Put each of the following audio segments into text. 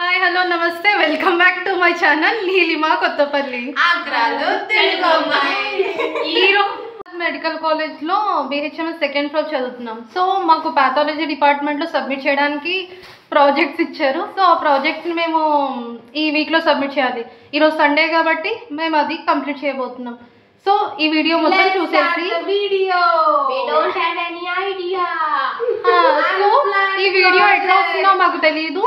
Hi hello నమస్తే. Welcome back to my channel Neelima Kothapalli medical కాలేజ్లో BHMS second floor చదువుతున్నాం. So మాకు pathology డిపార్ట్మెంట్లో సబ్మిట్ చేయడానికి ప్రాజెక్ట్స్ ఇచ్చారు. సో ఆ ప్రాజెక్ట్ని మేము ఈ వీక్లో సబ్మిట్ చేయాలి. ఈరోజు సండే కాబట్టి మేము అది కంప్లీట్ చేయబోతున్నాం. సో ఈ వీడియో మొత్తం చూసేసి వీడియో సో ఈ వీడియో ఎట్లా వస్తుందో మాకు తెలియదు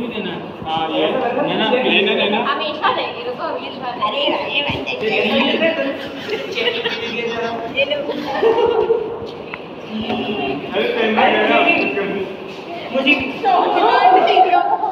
भी देना। हाँ ये लेना लेना लेना। हमेशा देंगे रुको हमेशा देंगे अरे लेना लेना मुझे आप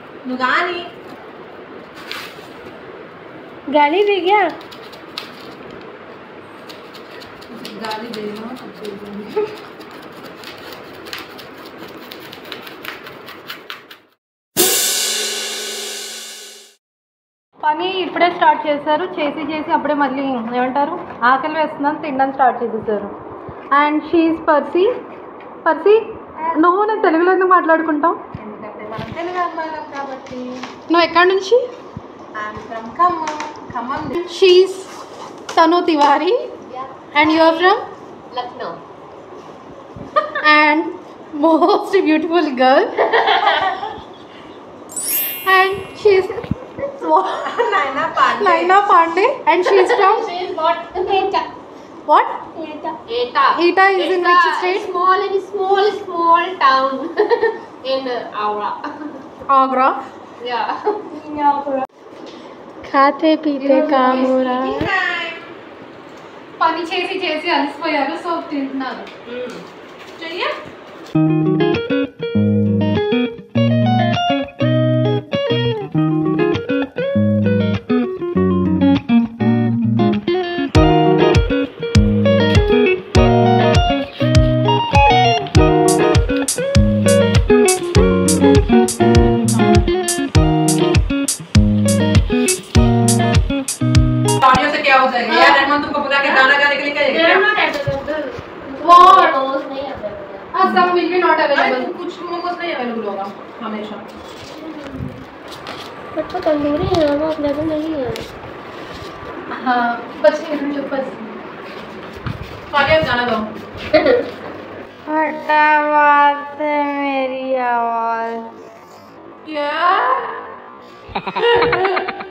गाली दे గాలి దిగా. పని ఇప్పుడే స్టార్ట్ చేశారు. చేసి చేసి అప్పుడే మళ్ళీ ఏమంటారు? ఆకలి వేస్తుందని తినడం స్టార్ట్ చేసేసారు. And she పర్సీ. పర్సీ నువ్వు నేను తెలుగులో ఎందుకు మాట్లాడుకుంటావు No, I can't. She? I'm from Kamam. Kamam. She's Tanu Tiwari. And you are from? Lucknow. and most beautiful girl. and she's. Naina Pandey. Naina Pandey. And she's from? she's what? Eta. What? Eta. Eta. Eta is in which state? Small and small, small town. in uh, Aura. Agra. Yeah. खाते पीते काम हो रहा है పని చేసి చేసి అలసిపోయారు so తింటున్నారు చెయ్య हाँ बस जो बस। गाना दो। हटा बात मेरी आवाज़। क्या?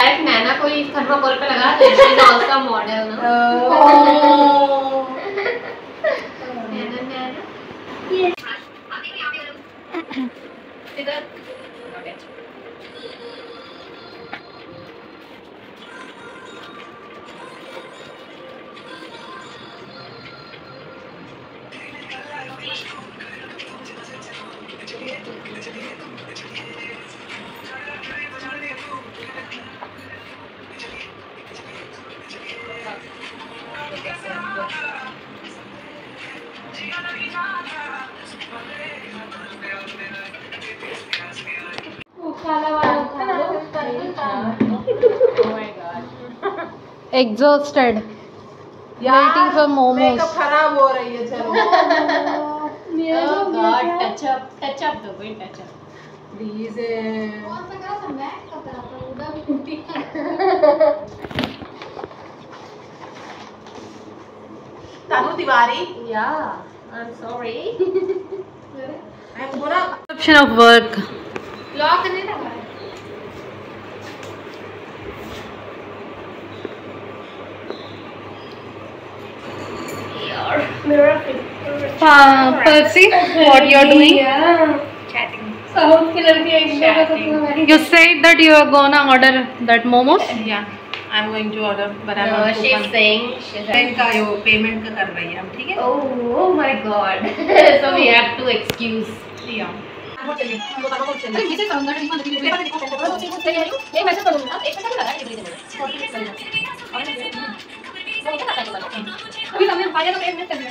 अरे नैना कोई थर्माकोल पे लगा तो शी इज़ आल्सो मॉडल ना। नैना नैना इधर। Exhausted waiting for momos makeup खराब हो रही है चलो। God, touch up, touch up दो कोई touch up. Please Tanu Tiwari? Yeah, I'm sorry. मैं बोला ऑप्शन ऑफ़ वर्क Lock नहीं लगा है. यार मेरा पर्सी what you are doing south की लड़की है इंडिया का सबसे बड़ी You said that you are gonna order that momos. या I am going to order but I No, she's saying she's bank का यो पेमेंट का कर रही है हम ठीक है? Oh, oh my god. so we have to excuse. को एक मैसेज करूँगी एक मिनट लगा अभी हमने फायर का पेमेंट कर दिया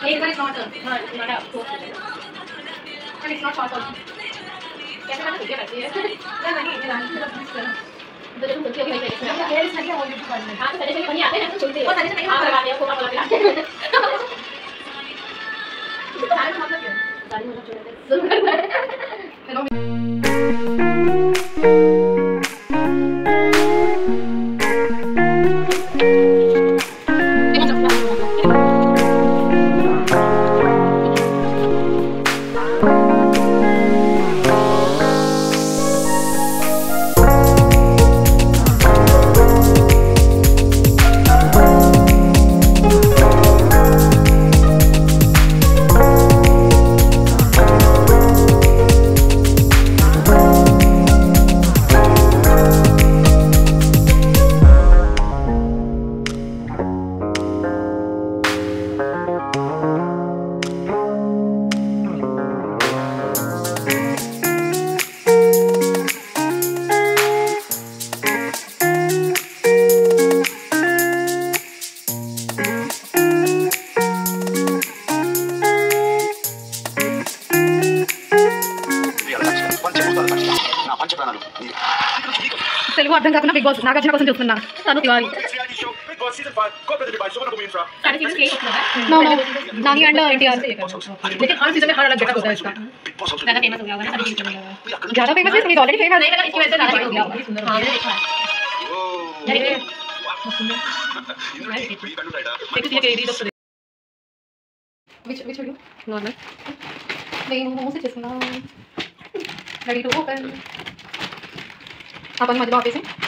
Hey, but it's not a, not, not a poke. And it's not short also. कैसे मैंने ठीक है रखी है मैं मैंने इतने लाने के लिए पूछ करा तो जब तुम चलते हो भाई इसमें हेयर इसमें क्या होगी दुकान में हाँ तो पहले से वहीं आते हैं तो चलते हैं। और सारे से नहीं करवा दिया कोमा वाला के। सारे का मतलब क्या? सारे मतलब छोड़ दे। ज़रूर मैं boss Naga Juna wasn't Usman Naga. Tanu Tiwari. Big Boss season 5 got better Dubai Shobana Bhumi Infra. सारे सीज़न के ही होता no no Nani and NTR से लेकिन हर सीज़न में हर अलग जगह होता है इसका ज़्यादा फ़ेमस हो गया होगा सभी ज़्यादा फ़ेमस है Which which video? Normal. Main mo sa chesna. Ready to open. Apa ni madlo ape se?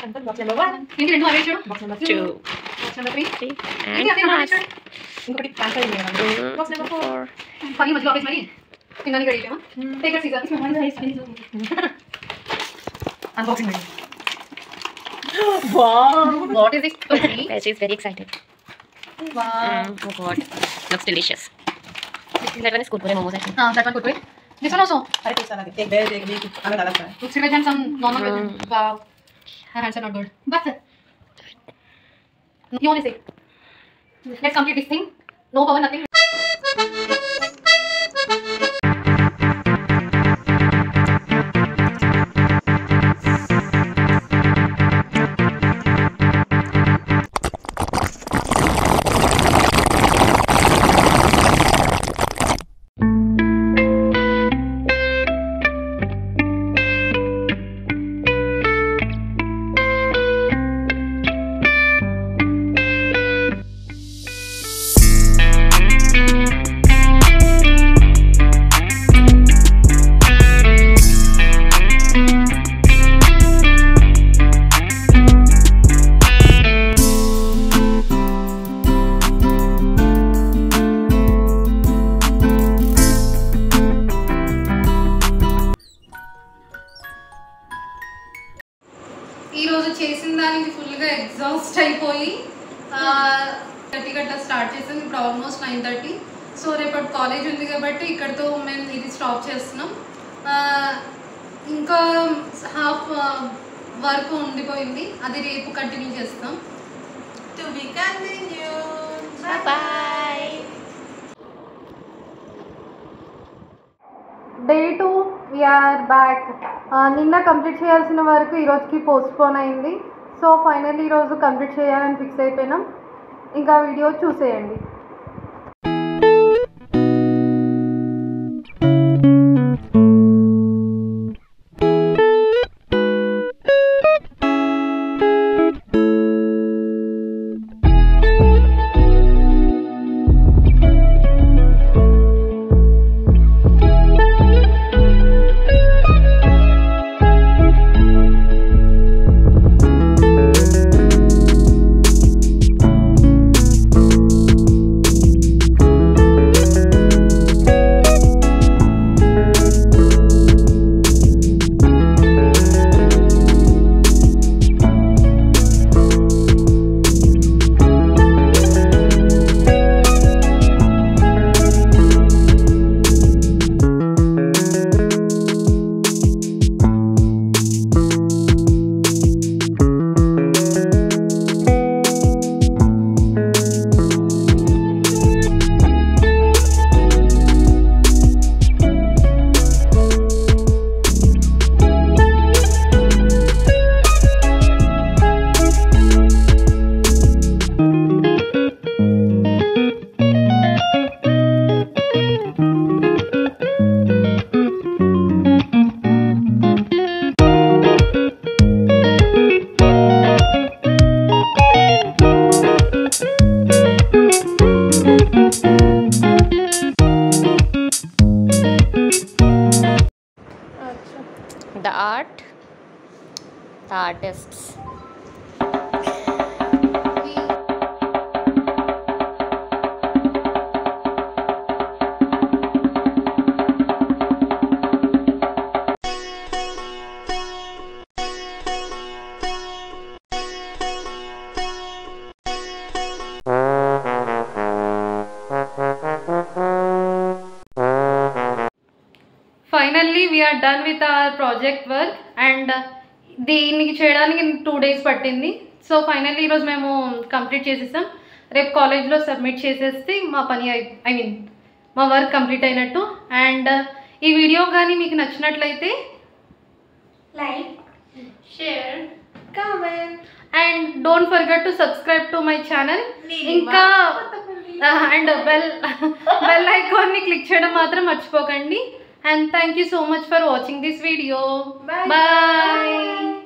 Open ఆ పని మధ్యలో ఆపేసి बॉक्स नंबर 1 ఏంటి రెండు అవే చూడు box number 2 box number three And pass. ఇంకోటి క్యాన్సర్ అయ్యింది Mm, बॉक्स नंबर 4 four. పని మధ్యలో ఆపేసి మరి తిన్నాను ready take it scissor unboxing wow what is this Yes, she's very excited. Mm, oh god, looks delicious. That one is kurkure momos. I think. Ah, that one could wait. This one also. अरे कैसा लगे एक veg एक week अलग अलग है Looks veg and some normal veg. Mm. Wow. Her hands are not good. But you only say. Let's complete this thing. No power, గట్లా start చేసాం. ఇప్పుడు ఆల్మోస్ట్ నైన్ థర్టీ. సో రేపటి కాలేజ్ ఉంది కాబట్టి ఇక్కడతో మేము ఇది స్టాప్ చేస్తున్నాం. ఇంకా హాఫ్ వర్క్ ఉండిపోయింది. అది రేపు కంటిన్యూ చేస్తాం. To be continue bye day two we're back నిన్న కంప్లీట్ చేయాల్సిన వరకు ఈరోజుకి పోస్ట్పోన్ అయింది. సో ఫైనల్ ఈరోజు కంప్లీట్ చేయాలని ఫిక్స్ అయిపోయినాం. ఇంకా వీడియో చూసేయండి. the artists. Finally, we are done with our project work and దీనికి చేయడానికి టూ డేస్ పట్టింది. సో ఫైనల్లీ ఈరోజు మేము కంప్లీట్ చేసేసాం. రేపు కాలేజ్లో సబ్మిట్ చేసేస్తే మా పని ఐ మీన్ మా వర్క్ కంప్లీట్ అయినట్టు. అండ్ ఈ వీడియో కానీ మీకు నచ్చినట్లయితే like share comment. And don't forget to subscribe to my channel. ఇంకా అండ్ బెల్ బెల్ ఐకాన్ని క్లిక్ చేయడం మాత్రం మర్చిపోకండి. and thank you so much for watching this video. Bye. Bye. Bye.